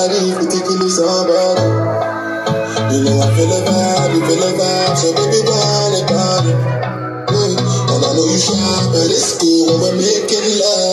body, particularly somebody. You know I feel a vibe, you feel a vibe, so baby, darling, darling. want. And I know you shy, but it's cool when we're making love.